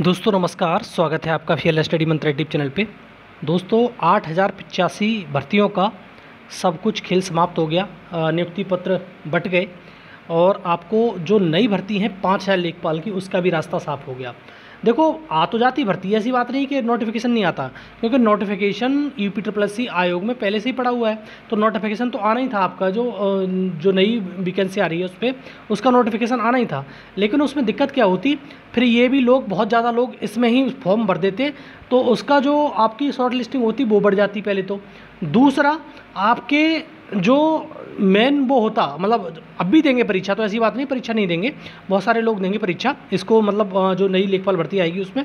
दोस्तों, नमस्कार। स्वागत है आपका फीएल स्टडी मंत्र यूट्यूब चैनल पे। दोस्तों, आठ हज़ार पचासी भर्तियों का सब कुछ खेल समाप्त हो गया। नियुक्ति पत्र बट गए और आपको जो नई भर्ती हैं, पाँच हज़ार लेखपाल की, उसका भी रास्ता साफ़ हो गया। देखो, आ तो जाती, भर्ती ऐसी बात नहीं कि नोटिफिकेशन नहीं आता। क्योंकि notification U P triple C आयोग में पहले से ही पड़ा हुआ है। तो नोटिफिकेशन तो आना ही था आपका, जो जो नई वैकेंसी आ रही है उस पर उसका नोटिफिकेशन आना ही था। लेकिन उसमें दिक्कत क्या होती, फिर ये भी लोग, बहुत ज़्यादा लोग इसमें ही फॉर्म भर देते तो उसका जो आपकी शॉर्ट लिस्टिंग होती, वो बढ़ जाती पहले तो। दूसरा, आपके जो मेन वो होता मतलब अब भी देंगे परीक्षा तो ऐसी बात नहीं, परीक्षा नहीं देंगे। बहुत सारे लोग देंगे परीक्षा। इसको मतलब जो नई लेखपाल भर्ती आएगी उसमें।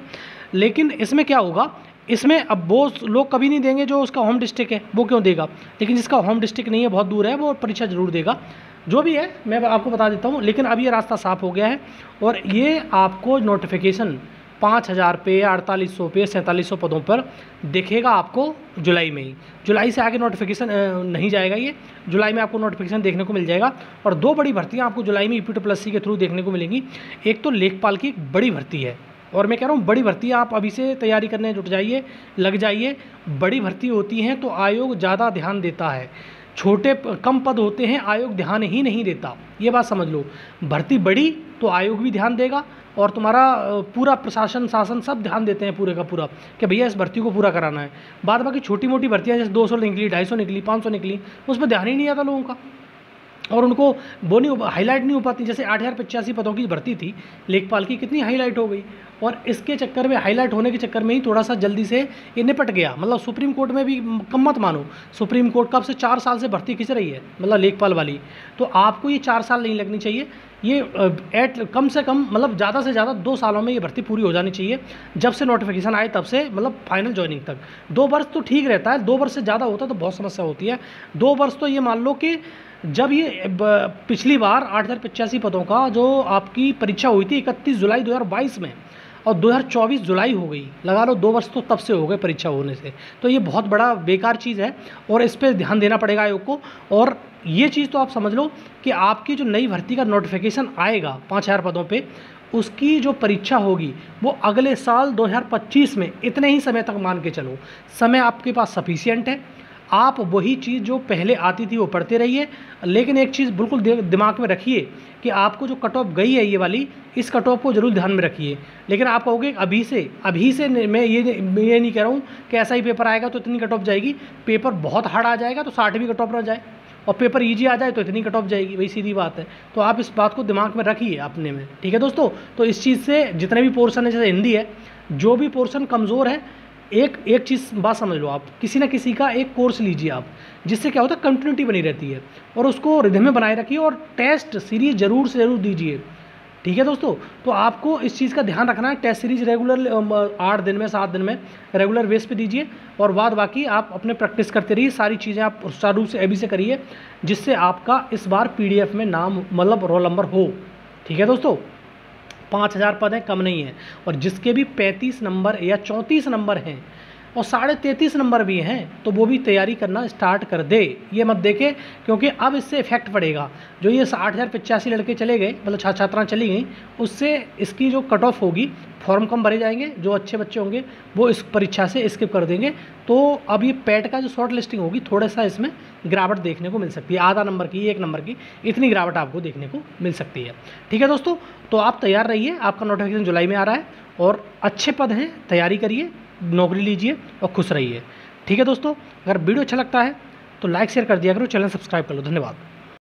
लेकिन इसमें क्या होगा, इसमें अब वो लोग कभी नहीं देंगे जो उसका होम डिस्ट्रिक्ट है, वो क्यों देगा? लेकिन जिसका होम डिस्ट्रिक्ट नहीं है, बहुत दूर है, वो परीक्षा ज़रूर देगा। जो भी है, मैं आपको बता देता हूँ, लेकिन अब ये रास्ता साफ़ हो गया है। और ये आपको नोटिफिकेशन पाँच हज़ार पे, अड़तालीस सौ पे, सैंतालीस सौ पदों पर देखेगा आपको जुलाई में ही। जुलाई से आगे नोटिफिकेशन नहीं जाएगा ये। जुलाई में आपको नोटिफिकेशन देखने को मिल जाएगा और दो बड़ी भर्तियाँ आपको जुलाई में ईपी प्लस सी के थ्रू देखने को मिलेंगी। एक तो लेखपाल की बड़ी भर्ती है और मैं कह रहा हूँ बड़ी भर्ती आप अभी से तैयारी करने जुट जाइए, लग जाइए। बड़ी भर्ती होती हैं तो आयोग ज़्यादा ध्यान देता है। छोटे कम पद होते हैं, आयोग ध्यान ही नहीं देता। ये बात समझ लो। भर्ती बड़ी तो आयोग भी ध्यान देगा और तुम्हारा पूरा प्रशासन, शासन सब ध्यान देते हैं पूरे का पूरा कि भैया इस भर्ती को पूरा कराना है। बाद बाकी छोटी मोटी भर्तियाँ जैसे दो सौ निकली, ढाई सौ निकली, पाँच सौ निकली उस पर ध्यान ही नहीं आता लोगों का। और उनको वो नहीं हाईलाइट नहीं हो पाती, जैसे आठ हज़ार पचासी पदों की भर्ती थी, लेखपाल की कितनी हाईलाइट हो गई। और इसके चक्कर में हाईलाइट होने के चक्कर में ही थोड़ा सा जल्दी से ये निपट गया। मतलब सुप्रीम कोर्ट में भी कम मत मानो, सुप्रीम कोर्ट कब से चार साल से भर्ती खिंच रही है मतलब लेखपाल वाली। तो आपको ये चार साल नहीं लगनी चाहिए। ये एट कम से कम मतलब ज़्यादा से ज़्यादा दो सालों में ये भर्ती पूरी हो जानी चाहिए। जब से नोटिफिकेशन आए, तब से मतलब फाइनल ज्वाइनिंग तक। दो वर्ष तो ठीक रहता है, दो वर्ष से ज़्यादा होता है तो बहुत समस्या होती है। दो वर्ष तो ये मान लो कि जब ये पिछली बार आठ हज़ार पचासी पदों का जो आपकी परीक्षा हुई थी इकतीस जुलाई 2022 में और 2024 जुलाई हो गई। लगा लो दो वर्ष तो तब से हो गए परीक्षा होने से। तो ये बहुत बड़ा बेकार चीज़ है और इस पर ध्यान देना पड़ेगा आयोग को। और ये चीज़ तो आप समझ लो कि आपकी जो नई भर्ती का नोटिफिकेशन आएगा पाँच हज़ार पदों पे, उसकी जो परीक्षा होगी, वो अगले साल 2025 में इतने ही समय तक मान के चलो। समय आपके पास सफिशियंट है। आप वही चीज़ जो पहले आती थी वो पढ़ते रहिए। लेकिन एक चीज़ बिल्कुल दिमाग में रखिए कि आपको जो कट ऑफ़ गई है ये वाली, इस कट ऑफ़ को ज़रूर ध्यान में रखिए। लेकिन आप कहोगे, अभी से अभी से मैं ये ये नहीं कह रहा हूँ कि ऐसा ही पेपर आएगा तो इतनी कट ऑफ़ जाएगी। पेपर बहुत हार्ड आ जाएगा तो साठ भी कट ऑफ़ ना जाए। और पेपर ईजी आ जाए तो इतनी कट ऑफ़ जाएगी, वही सीधी बात है। तो आप इस बात को दिमाग में रखिए अपने में, ठीक है दोस्तों? तो इस चीज़ से जितने भी पोर्सन है, जैसे हिंदी है, जो भी पोर्सन कमज़ोर है एक एक चीज़ बात समझ लो आप, किसी ना किसी का एक कोर्स लीजिए आप, जिससे क्या होता है कंटिन्यूटी बनी रहती है, और उसको रिधम में बनाए रखिए और टेस्ट सीरीज़ ज़रूर से ज़रूर दीजिए। ठीक है दोस्तों? तो आपको इस चीज़ का ध्यान रखना है टेस्ट सीरीज़ रेगुलर आठ दिन में, सात दिन में रेगुलर बेस पे दीजिए, और बाद बाकी आप अपने प्रैक्टिस करते रहिए, सारी चीज़ें आप सुचारू रूप से, अभी से करिए, जिससे आपका इस बार पीडीएफ में नाम मतलब रोल नंबर हो। ठीक है दोस्तों? पाँच हज़ार पद हैं कम नहीं है। और जिसके भी पैंतीस नंबर या चौंतीस नंबर हैं और साढ़े तैंतीस नंबर भी हैं तो वो भी तैयारी करना स्टार्ट कर दे। ये मत देखे, क्योंकि अब इससे इफ़ेक्ट पड़ेगा। जो ये आठ हज़ार पचासी लड़के चले गए मतलब छात्र छात्राएँ चली गई, उससे इसकी जो कट ऑफ़ होगी फॉर्म कम भरे जाएँगे, जो अच्छे बच्चे होंगे, वो इस परीक्षा से स्किप कर देंगे। तो अब ये पैट का जो शॉर्ट लिस्टिंग होगी, थोड़ा सा इसमें गिरावट देखने को मिल सकती है। आधा नंबर की, एक नंबर की, इतनी गिरावट आपको देखने को मिल सकती है। ठीक है दोस्तों तो आप तैयार रहिए। आपका नोटिफिकेशन जुलाई में आ रहा है और अच्छे पद हैं, तैयारी करिए। नौकरी लीजिए और खुश रहिए। ठीक है दोस्तों? अगर वीडियो अच्छा लगता है तो लाइक शेयर कर दिया करो चैनल सब्सक्राइब कर लो। धन्यवाद।